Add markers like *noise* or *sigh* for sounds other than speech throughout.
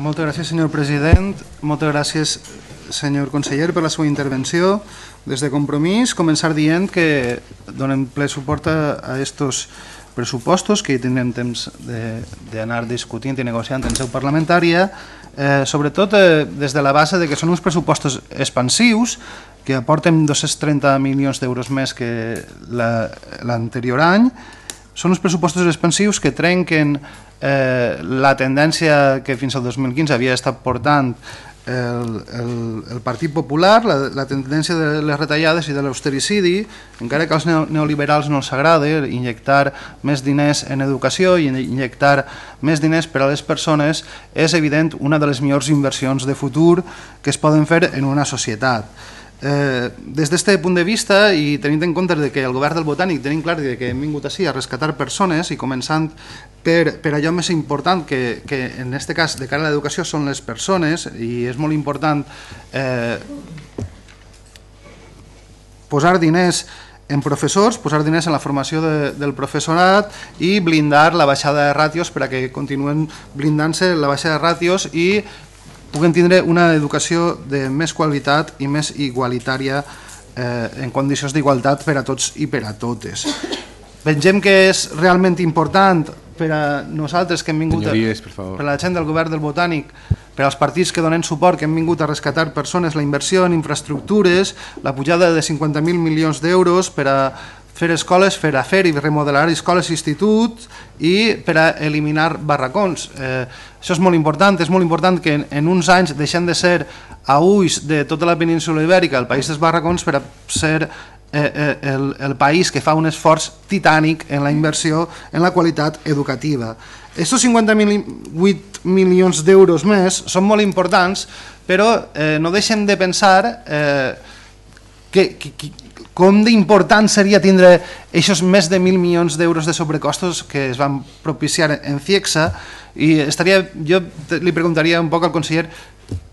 Moltes gràcies, senyor president. Moltes gràcies, senyor conseller, per la seva intervenció. Des de Compromís, començar dient que donem ple suport a estos pressupostos, que tindrem temps d'anar discutint i negociant en seu parlamentària, eh, sobretot eh, des de la base de que són uns pressupostos expansius, que aporten 230 milions d'euros més que l'anterior la, any, són uns pressupostos expansius que trenquen eh, la tendència que fins al 2015 havia estat portant el, el, el Partit Popular, la, la tendència de les retallades i de l'austericidi, encara que als neoliberals no els agrada injectar més diners en educació i injectar més diners per a les persones, és evident una de les millors inversions de futur que es poden fer en una societat. Eh, des d'aquest punt de vista i tenint en compte de que el govern del Botànic tenim clar que hem vingut així a rescatar persones i començant per, per allò més important que, que en aquest cas de cara a l'educació són les persones i és molt important eh, posar diners en professors, posar diners en la formació de, del professorat i blindar la baixada de ràtios per a que continuen blindant-se la baixada de ràtios i puguem tindre una educació de més qualitat i més igualitària eh, en condicions d'igualtat per a tots i per a totes. Vengem que és realment important per a nosaltres que hem vingut Senyories, per, favor. per a la gent del govern del Botànic per als partits que donen suport, que hem vingut a rescatar persones, la inversió en infraestructures, la pujada de 50.000 milions d'euros per a fer escoles, fer a fer i remodelar escoles i instituts i per a eliminar barracons. Eh, això és molt important, és molt important que en, en uns anys deixem de ser a ulls de tota la península ibèrica el país dels barracons per a ser eh, eh, el, el país que fa un esforç titànic en la inversió en la qualitat educativa. Estos 58 milions d'euros més són molt importants, però eh, no deixem de pensar eh, que, que, que com d'important seria tindre aquests més de mil milions d'euros de sobrecostos que es van propiciar en CIEXA? I estaria, jo li preguntaria un poc al conseller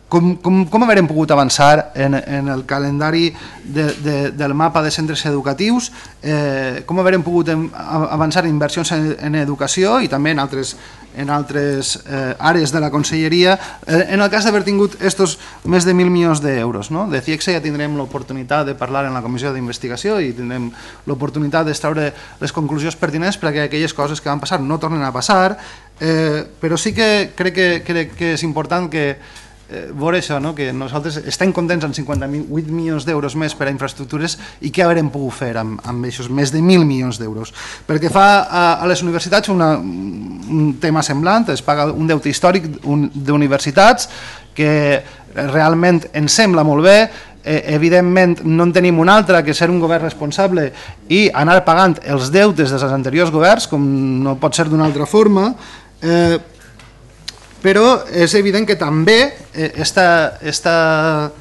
com, com, com haurem pogut avançar en, en el calendari de, de, del mapa de centres educatius, eh, com haurem pogut avançar en inversions en, en educació i també en altres, en altres eh, àrees de la conselleria, eh, en el cas d'haver tingut estos més de mil milions d'euros. No? De CIEXA ja tindrem l'oportunitat de parlar en la comissió d'investigació i tindrem l'oportunitat d'extraure les conclusions pertinents perquè aquelles coses que van passar no tornen a passar, eh, però sí que crec que, crec que és important que eh, veure això, no? que nosaltres estem contents amb 58 milions d'euros més per a infraestructures i què haurem pogut fer amb, amb aquests més de 1.000 milions d'euros. Perquè fa a, a les universitats una, un tema semblant, es paga un deute històric d'universitats que realment ens sembla molt bé, eh, evidentment no en tenim un altre que ser un govern responsable i anar pagant els deutes dels anteriors governs, com no pot ser d'una altra forma, eh, però és evident que també eh, esta, esta,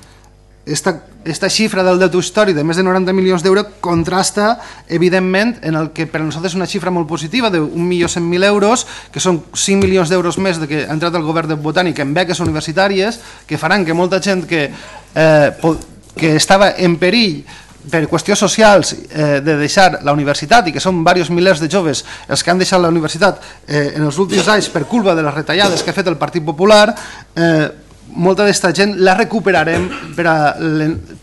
esta, esta xifra del deute històric de més de 90 milions d'euros contrasta evidentment en el que per a nosaltres és una xifra molt positiva de 1.100.000 euros que són 5 milions d'euros més de que ha entrat el govern de Botànic en beques universitàries que faran que molta gent que, eh, que estava en perill per qüestions socials eh, de deixar la universitat i que són diversos milers de joves els que han deixat la universitat eh, en els últims anys per culpa de les retallades que ha fet el Partit Popular eh, molta d'aquesta gent la recuperarem per a,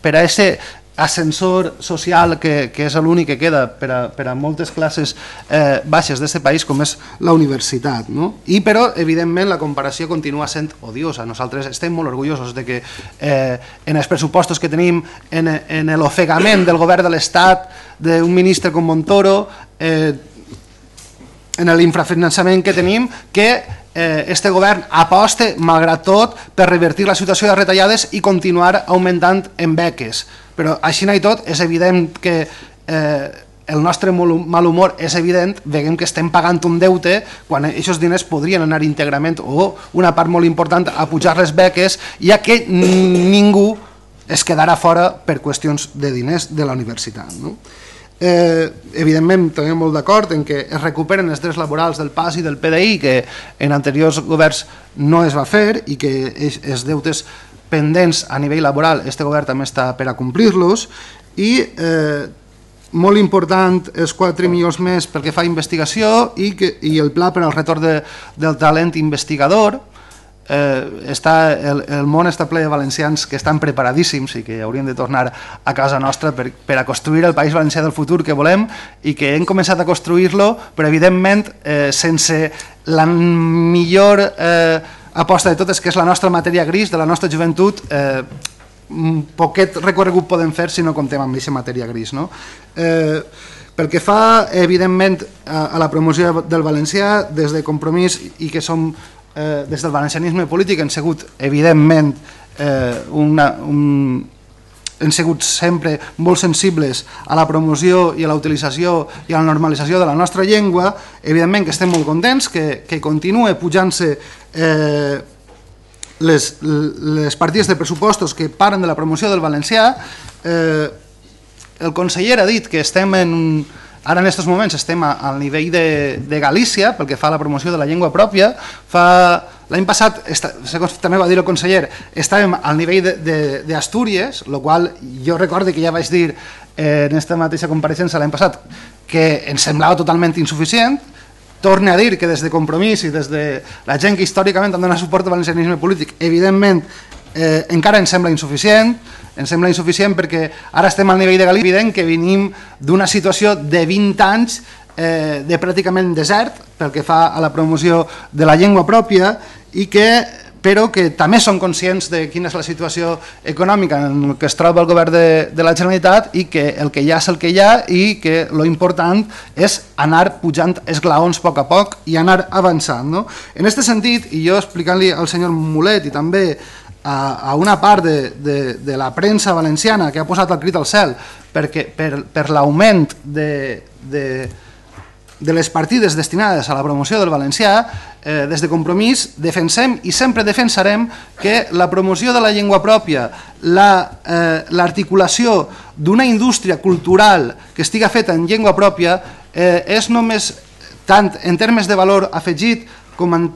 per a ese ascensor social que, que és l'únic que queda per a, per a moltes classes eh, baixes d'aquest país com és la universitat. No? I però, evidentment, la comparació continua sent odiosa. Nosaltres estem molt orgullosos de que eh, en els pressupostos que tenim, en, en l'ofegament del govern de l'Estat, d'un ministre com Montoro, eh, en l'infrafinançament que tenim, que eh, este govern aposta, malgrat tot, per revertir la situació de retallades i continuar augmentant en beques però així i tot és evident que eh, el nostre mal humor és evident, veiem que estem pagant un deute quan aquests diners podrien anar íntegrament o una part molt important a pujar les beques, ja que ningú es quedarà fora per qüestions de diners de la universitat. No? Eh, evidentment, també molt d'acord en que es recuperen els drets laborals del PAS i del PDI, que en anteriors governs no es va fer i que els deutes pendents a nivell laboral, este govern també està per a complir-los. I eh, molt important els 4 milions més perquè fa investigació i, que, i el pla per al retorn de, del talent investigador eh, està, el, el món està ple de valencians que estan preparadíssims i que haurien de tornar a casa nostra per, per a construir el País Valencià del futur que volem i que hem començat a construir-lo, però evidentment eh, sense la millor eh, aposta de totes, que és la nostra matèria gris de la nostra joventut, eh, un poquet recorregut podem fer si no comptem amb aquesta matèria gris. No? Eh, pel que fa, evidentment, a, a la promoció del valencià, des de Compromís i que som eh, des del valencianisme polític han sigut, evidentment, eh, una, un, han sigut sempre molt sensibles a la promoció i a la utilització i a la normalització de la nostra llengua, evidentment que estem molt contents que, que continue pujant-se eh, les, les partides de pressupostos que paren de la promoció del valencià. Eh, el conseller ha dit que estem en un, Ara en aquests moments estem al nivell de, de Galícia pel que fa a la promoció de la llengua pròpia. Fa L'any passat, segons també va dir el conseller, estàvem al nivell d'Astúries, el qual jo recordo que ja vaig dir eh, en aquesta mateixa compareixença l'any passat que ens semblava totalment insuficient, torne a dir que des de Compromís i des de la gent que històricament han donat suport al valencianisme polític, evidentment eh, encara ens sembla insuficient, ens sembla insuficient perquè ara estem al nivell de Galícia, evident que venim d'una situació de 20 anys eh, de pràcticament desert pel que fa a la promoció de la llengua pròpia i que però que també són conscients de quina és la situació econòmica en què es troba el govern de, de la Generalitat i que el que hi ha és el que hi ha i que lo important és anar pujant esglaons a poc a poc i anar avançant. No? En aquest sentit, i jo explicant-li al senyor Mulet i també a, a una part de, de, de la premsa valenciana que ha posat el crit al cel perquè, per, per l'augment de, de, de les partides destinades a la promoció del valencià, eh, des de Compromís defensem i sempre defensarem que la promoció de la llengua pròpia, l'articulació la, eh, d'una indústria cultural que estiga feta en llengua pròpia eh, és només tant en termes de valor afegit com en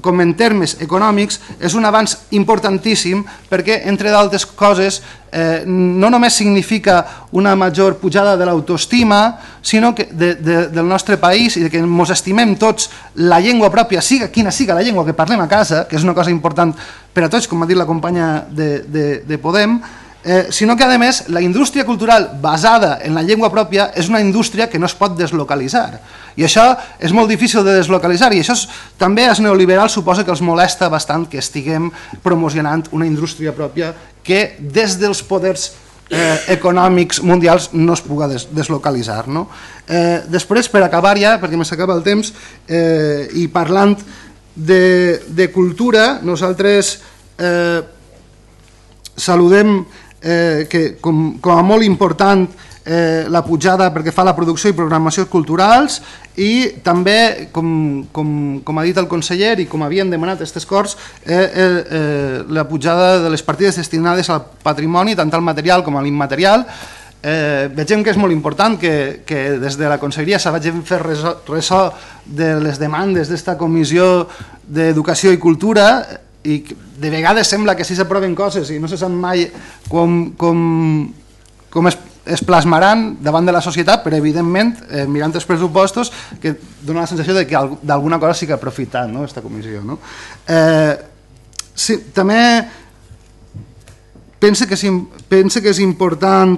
com en termes econòmics és un avanç importantíssim perquè, entre d'altres coses, eh, no només significa una major pujada de l'autoestima, sinó que de, de, del nostre país i de que ens estimem tots la llengua pròpia, siga quina siga la llengua que parlem a casa, que és una cosa important per a tots, com ha dit la companya de, de, de Podem, eh, sinó que, a més, la indústria cultural basada en la llengua pròpia és una indústria que no es pot deslocalitzar. I això és molt difícil de deslocalitzar i això és, també als neoliberals suposa que els molesta bastant que estiguem promocionant una indústria pròpia que des dels poders eh, econòmics mundials no es puga des deslocalitzar. No? Eh, després, per acabar ja, perquè me s'acaba el temps, eh, i parlant de, de cultura, nosaltres eh, saludem eh, que com, com a molt important eh, la pujada perquè fa la producció i programació culturals i també, com, com, com ha dit el conseller i com havien demanat aquestes Corts, eh, eh, eh, la pujada de les partides destinades al patrimoni, tant al material com a l'immaterial, Eh, vegem que és molt important que, que des de la Conselleria se vagin fer ressò de les demandes d'esta Comissió d'Educació i Cultura i de vegades sembla que sí s'aproven coses i no se sap mai com, com, com es, es plasmaran davant de la societat, però evidentment, eh, mirant els pressupostos, que dona la sensació de que d'alguna cosa sí que ha aprofitat no, aquesta comissió. No? Eh, sí, també pense que, és, pense que és important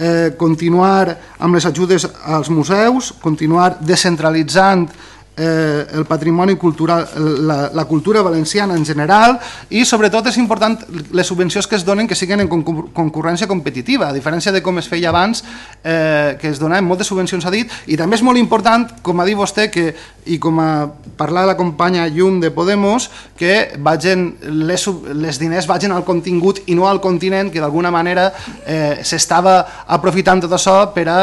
eh, continuar amb les ajudes als museus, continuar descentralitzant eh, el patrimoni cultural, la, la cultura valenciana en general i sobretot és important les subvencions que es donen que siguin en concurrència competitiva, a diferència de com es feia abans, eh, que es donaven moltes subvencions a dit, i també és molt important, com ha dit vostè, que, i com a parlar la companya Llum de Podemos, que vagin, les, les diners vagin al contingut i no al continent, que d'alguna manera eh, s'estava aprofitant tot això per a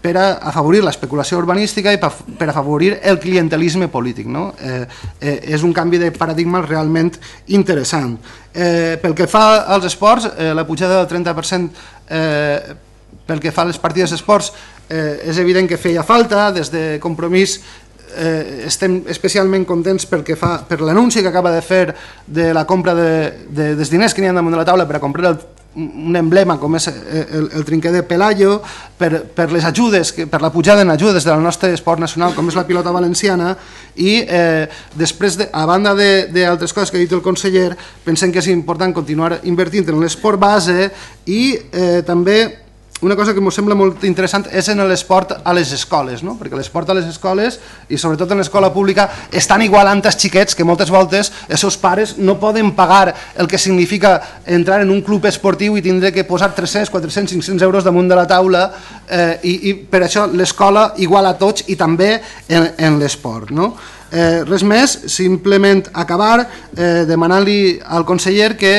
per a afavorir l'especulació urbanística i per a afavorir el clientelisme polític. No? Eh, eh, és un canvi de paradigma realment interessant. Eh, pel que fa als esports, eh, la pujada del 30% eh, pel que fa a les partides d'esports eh, és evident que feia falta, des de compromís eh, estem especialment contents pel que fa per l'anunci que acaba de fer de la compra de, de, dels diners que n'hi ha damunt de la taula per a comprar el un emblema com és el, el trinquer de Pelayo, per, per les ajudes, per la pujada en ajudes del nostre esport nacional com és la pilota valenciana i eh, després, de, a banda d'altres coses que ha dit el conseller, pensem que és important continuar invertint en l'esport base i eh, també una cosa que ens sembla molt interessant és en l'esport a les escoles, no? perquè l'esport a les escoles, i sobretot en l'escola pública, estan igualant els xiquets que moltes voltes els seus pares no poden pagar el que significa entrar en un club esportiu i tindre que posar 300, 400, 500 euros damunt de la taula eh, i, i per això l'escola iguala a tots i també en, en l'esport. No? Eh, res més, simplement acabar eh, demanant-li al conseller que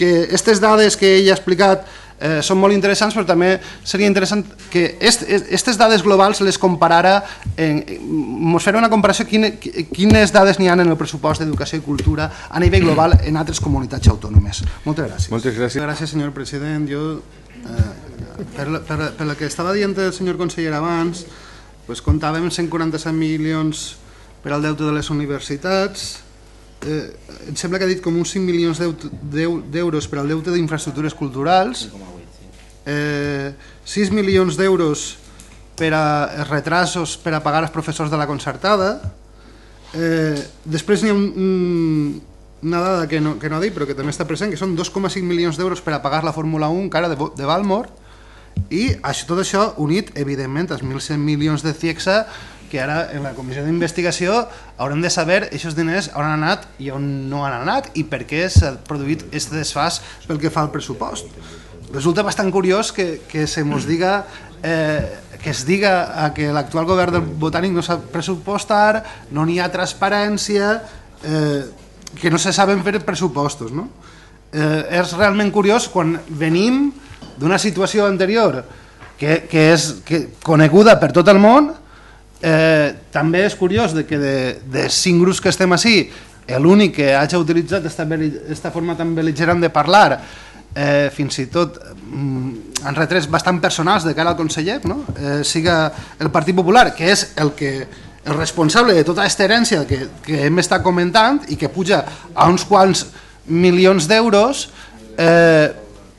que aquestes dades que ell ha explicat eh, són molt interessants, però també seria interessant que aquestes dades globals les comparara, en, ens farà una comparació quine, quines dades n'hi ha en el pressupost d'educació i cultura a nivell global en altres comunitats autònomes. Moltes gràcies. Moltes gràcies. Gràcies, senyor president. Jo, eh, per, per, per la que estava dient el senyor conseller abans, pues, comptàvem 147 milions per al deute de les universitats, eh, em sembla que ha dit com uns 5 milions d'euros per al deute d'infraestructures culturals, eh, 6 milions d'euros per a retrasos per a pagar els professors de la concertada, eh, després n'hi ha un, un, una dada que no, que no ha dit però que també està present, que són 2,5 milions d'euros per a pagar la Fórmula 1 encara de, de Valmor, i això, tot això unit, evidentment, als 1.100 milions de CIEXA que ara en la comissió d'investigació haurem de saber aquests diners on han anat i on no han anat i per què s'ha produït aquest desfàs pel que fa al pressupost. Resulta bastant curiós que, que se mos diga eh, que es diga a que l'actual govern del Botànic no sap pressupostar, no n'hi ha transparència, eh, que no se saben fer pressupostos. No? Eh, és realment curiós quan venim d'una situació anterior que, que és que, coneguda per tot el món Eh, també és curiós de que de, de cinc grups que estem així, l'únic que hagi utilitzat aquesta forma tan bel·ligerant de parlar, eh, fins i tot mm, en retrets bastant personals de cara al conseller, no? eh, siga el Partit Popular, que és el que el responsable de tota aquesta herència que, que hem estat comentant i que puja a uns quants milions d'euros eh,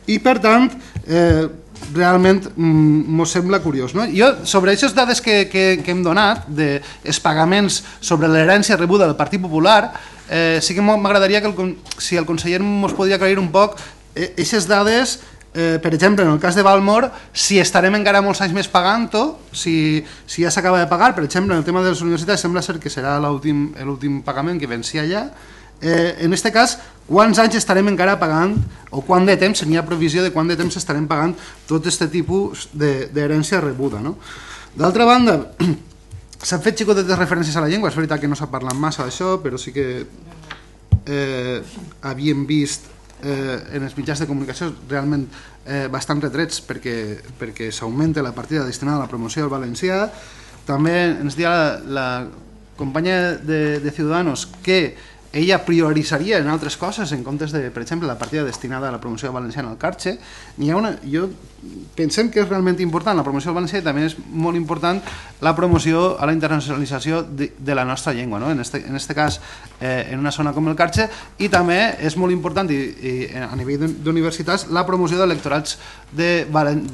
i per tant eh, realment mm, sembla curiós. No? Jo, sobre aquestes dades que, que, que hem donat, de els pagaments sobre l'herència rebuda del Partit Popular, eh, sí que m'agradaria que el, si el conseller ens podria aclarir un poc aquestes eh, dades eh, per exemple, en el cas de Valmor, si estarem encara molts anys més pagant-ho, si, si ja s'acaba de pagar, per exemple, en el tema de les universitats sembla ser que serà l'últim pagament que vencia ja, eh, en aquest cas, quants anys estarem encara pagant o quant de temps, n'hi ha provisió de quant de temps estarem pagant tot aquest tipus d'herència rebuda. No? D'altra banda, *clears throat* s'han fet xicotetes referències a la llengua, és veritat que no s'ha parlat massa d'això, però sí que eh, havíem vist eh, en els mitjans de comunicació realment eh, bastant retrets perquè, perquè s'augmenta la partida destinada a la promoció del valencià. També ens dia la, la companya de, de Ciudadanos que ella prioritzaria en altres coses en comptes de, per exemple, la partida destinada a la promoció valenciana al Carxe. Hi ha una, jo pensem que és realment important la promoció del valencià i també és molt important la promoció a la internacionalització de, de la nostra llengua, no? en, este, en este cas eh, en una zona com el Carxe i també és molt important i, i a nivell d'universitats la promoció d'electorats de,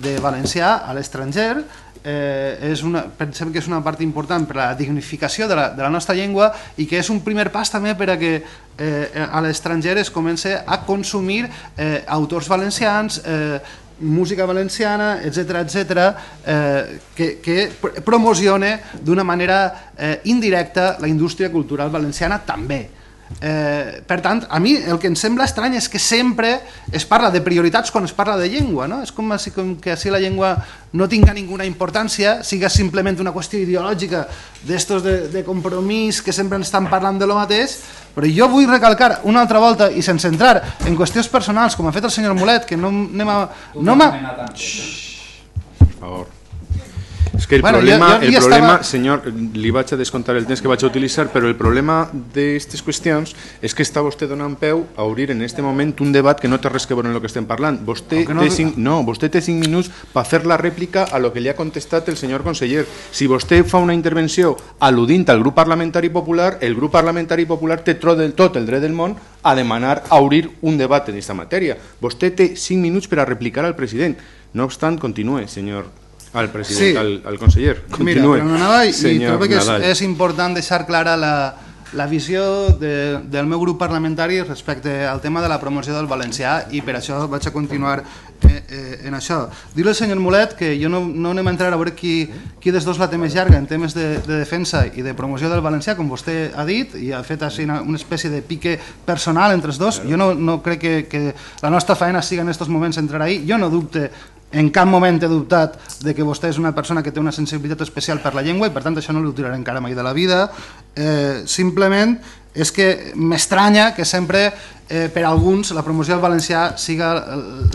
de valencià a l'estranger eh, és una, pensem que és una part important per a la dignificació de la, de la nostra llengua i que és un primer pas també per a que eh, a l'estranger es comença a consumir eh, autors valencians, eh, música valenciana, etc etc, eh, que, que promocione d'una manera eh, indirecta la indústria cultural valenciana també. Eh, per tant, a mi el que em sembla estrany és que sempre es parla de prioritats quan es parla de llengua, no? És com, si, com que si la llengua no tinga ninguna importància, siga simplement una qüestió ideològica d'estos de, de compromís que sempre estan parlant de lo mateix, però jo vull recalcar una altra volta i sense entrar en qüestions personals, com ha fet el senyor Molet, que no anem a... No ma... Per favor. És que el Bueno, problema, jo- jo el ja problema estava- senyor, li vaig a descontar el temps que vaig a utilitzar, però el problema d'aquestes qüestions és que està vostè donant peu a obrir en este moment un debat que no té res que veure amb el que estem parlant. Vostè, no- té cinc, no, vostè té cinc minuts per fer la rèplica a lo que li ha contestat el senyor conseller. Si vostè fa una intervenció al·ludint al grup parlamentari popular, el grup parlamentari popular té tro del tot el dret del món a demanar a obrir un debat en aquesta matèria. Vostè té cinc minuts per a replicar al president. No obstant, continue, senyor al president, Sí. al, al conseller. Mira, Continue, però anava i senyor trobo que és, Nadal. és important deixar clara la, la visió de, del meu grup parlamentari respecte al tema de la promoció del valencià i per això vaig a continuar eh, eh, en això. Dir-li al senyor Mulet que jo no, no anem a entrar a veure qui, qui dels dos la té més llarga en temes de, de defensa i de promoció del valencià, com vostè ha dit, i ha fet així una, una espècie de pique personal entre els dos. Jo no, no crec que, que la nostra feina siga en aquests moments entrar ahí. Jo no dubte en cap moment he dubtat de que vostè és una persona que té una sensibilitat especial per la llengua i per tant això no l'ho tiraré encara mai de la vida. Eh, simplement és que m'estranya que sempre eh, per alguns la promoció del valencià siga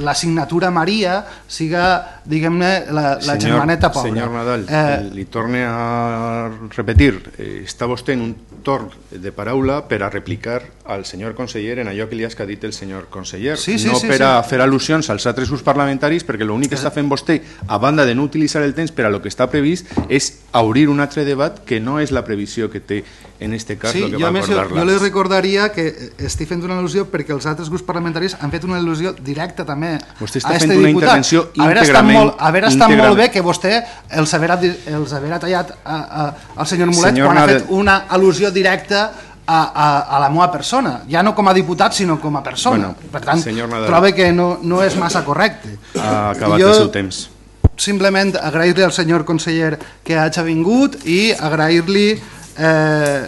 la signatura Maria, siga, diguem-ne, la, la germaneta pobra. Senyor Nadal, Eh, li torne a repetir, eh, està vostè en un torn de paraula per a replicar al senyor conseller en allò que li has que ha dit el senyor conseller, Sí, sí, no sí, per sí. a fer al·lusions als altres grups parlamentaris, perquè l'únic que està fent vostè, a banda de no utilitzar el temps per a lo que està previst, és obrir un altre debat que no és la previsió que té en este cas Sí, lo que jo, va a més, jo, acordar jo li recordaria que eh, estic fent una al·lusió perquè els altres grups parlamentaris han fet una al·lusió directa també Vostè està a este fent una diputat. intervenció íntegrament- molt, haver estat molt íntegrament. bé que vostè els haverà, els haverà tallat a, a, al senyor Mulet Senyor quan ha Nadal. fet una al·lusió directa a, a, a la meva persona, ja no com a diputat sinó com a persona. Bueno, per tant, trobo que no, no és massa correcte. Ha acabat Jo- el seu temps. simplement agrair-li al senyor conseller que hagi vingut i agrair-li eh,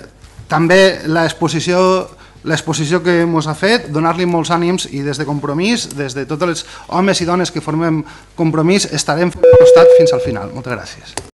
també l'exposició l'exposició que ens ha fet, donar-li molts ànims i des de compromís, des de tots els homes i dones que formem compromís, estarem al costat fins al final. Moltes gràcies.